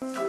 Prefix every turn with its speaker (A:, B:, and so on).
A: Bye.